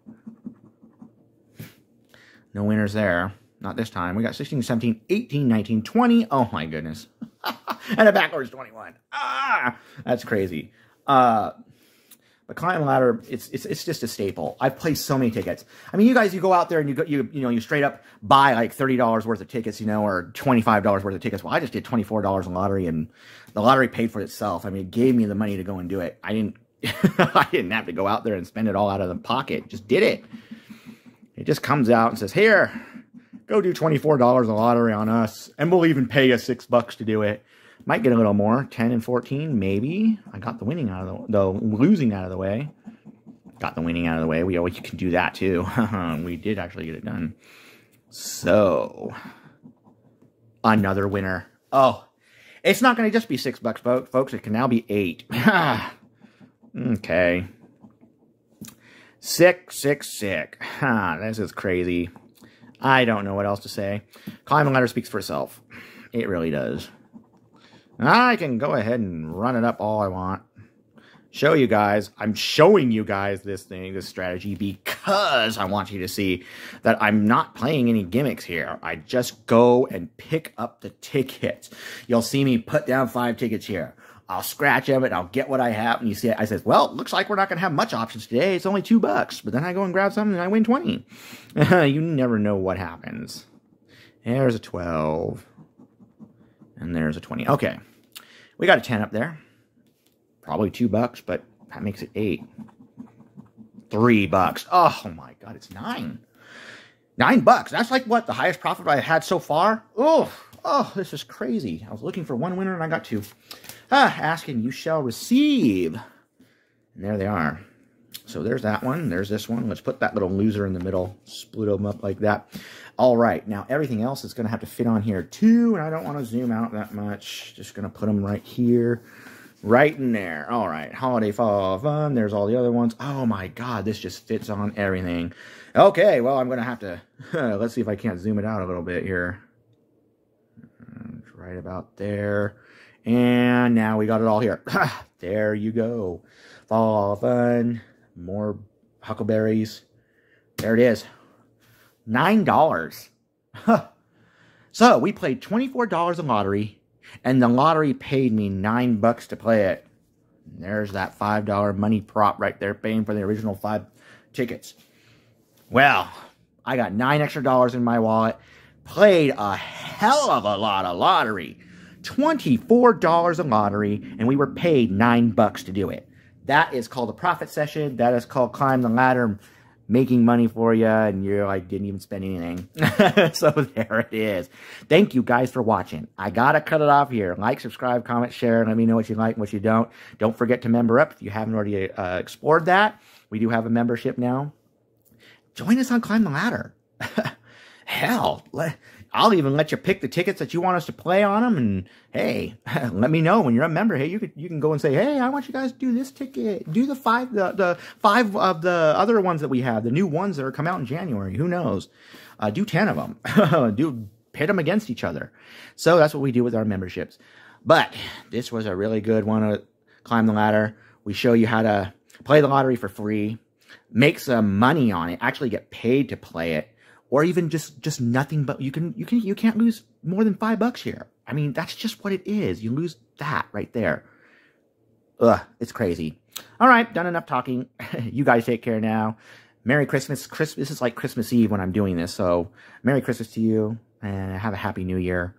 No winners there. Not this time. We got 16, 17, 18, 19, 20. Oh my goodness. and a backwards 21. Ah, that's crazy. Uh, but climb ladder, it's it's it's just a staple. I've placed so many tickets. I mean, you guys, you go out there and you go, you you know, you straight up buy like thirty dollars worth of tickets, you know, or twenty five dollars worth of tickets. Well, I just did twenty four dollars in lottery, and the lottery paid for itself. I mean, it gave me the money to go and do it. I didn't I didn't have to go out there and spend it all out of the pocket. Just did it. It just comes out and says, "Here, go do twenty four dollars in lottery on us, and we'll even pay you six bucks to do it." Might get a little more, 10 and 14, maybe. I got the winning out of the, the losing out of the way. Got the winning out of the way. We always can do that too. we did actually get it done. So, another winner. Oh, it's not going to just be six bucks, folks. It can now be eight. okay. Sick, sick, sick. Huh, this is crazy. I don't know what else to say. Climb the ladder speaks for itself. It really does. I can go ahead and run it up all I want. Show you guys. I'm showing you guys this thing, this strategy, because I want you to see that I'm not playing any gimmicks here. I just go and pick up the tickets. You'll see me put down five tickets here. I'll scratch them and I'll get what I have. And you see, I says, well, looks like we're not going to have much options today. It's only two bucks. But then I go and grab something and I win 20. you never know what happens. There's a 12. And there's a 20. Okay. We got a 10 up there. Probably two bucks, but that makes it eight. Three bucks. Oh my god, it's nine. Nine bucks. That's like what the highest profit I had so far. Oh, oh, this is crazy. I was looking for one winner and I got two. Ah, asking you shall receive. And there they are. So there's that one. There's this one. Let's put that little loser in the middle. Split them up like that. All right. Now, everything else is going to have to fit on here, too. And I don't want to zoom out that much. Just going to put them right here. Right in there. All right. Holiday Fall Fun. There's all the other ones. Oh, my God. This just fits on everything. Okay. Well, I'm going to have to... let's see if I can't zoom it out a little bit here. Right about there. And now we got it all here. there you go. Fall Fun more huckleberries. There it is. $9. Huh. So we played $24 in lottery, and the lottery paid me 9 bucks to play it. And there's that $5 money prop right there, paying for the original five tickets. Well, I got 9 extra dollars in my wallet, played a hell of a lot of lottery. $24 in lottery, and we were paid 9 bucks to do it. That is called a profit session. That is called climb the ladder, making money for you, and you're like, didn't even spend anything. so there it is. Thank you guys for watching. I gotta cut it off here. Like, subscribe, comment, share, let me know what you like and what you don't. Don't forget to member up if you haven't already uh, explored that. We do have a membership now. Join us on Climb the Ladder. Hell, I'll even let you pick the tickets that you want us to play on them. And hey, let me know when you're a member. Hey, you could you can go and say, hey, I want you guys to do this ticket, do the five the the five of the other ones that we have, the new ones that are come out in January. Who knows? Uh, do ten of them. do pit them against each other. So that's what we do with our memberships. But this was a really good one to climb the ladder. We show you how to play the lottery for free, make some money on it, actually get paid to play it, or even just just nothing but you can you can you can't lose more than five bucks here. I mean that's just what it is. You lose that right there. Ugh it's crazy. All right done enough talking. You guys take care now. Merry christmas. Christmas this is like christmas eve when i'm doing this so merry christmas to you and have a happy new year.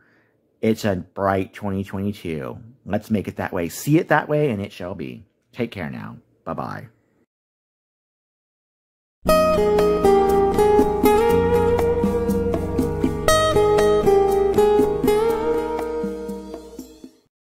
It's a bright 2022 let's make it that way. See it that way and it shall be. Take care now. Bye bye